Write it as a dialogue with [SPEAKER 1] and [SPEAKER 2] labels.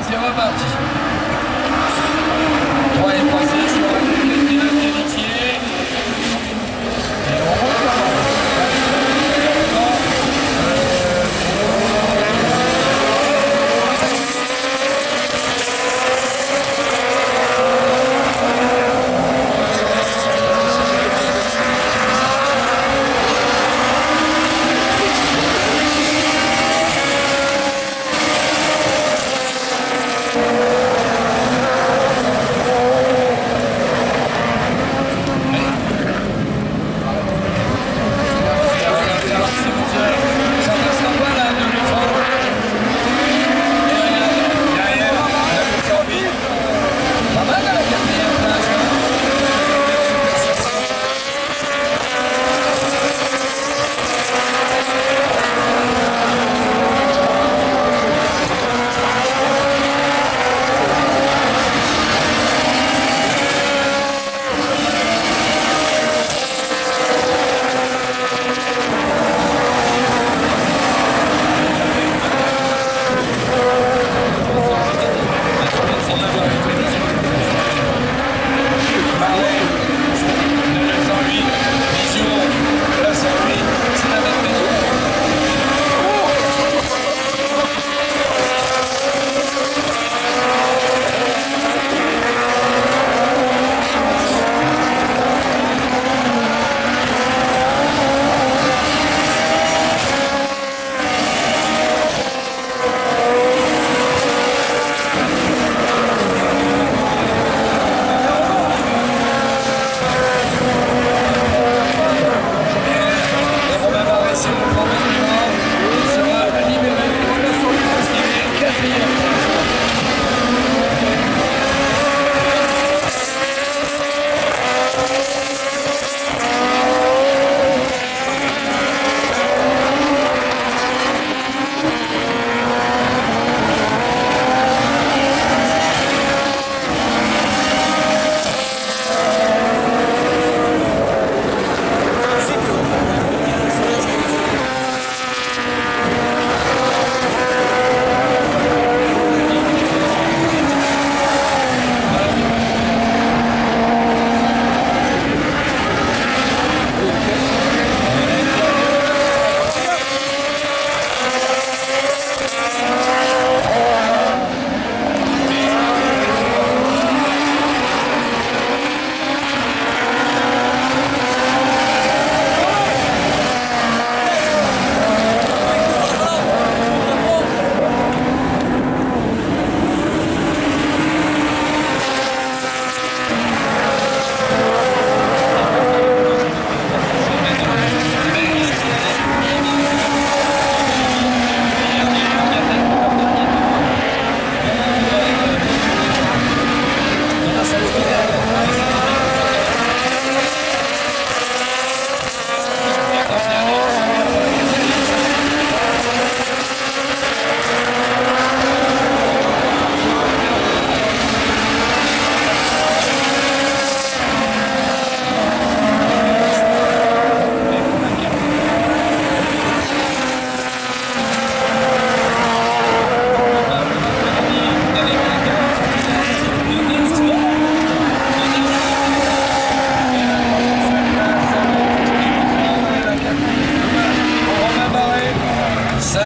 [SPEAKER 1] Brasil é amante.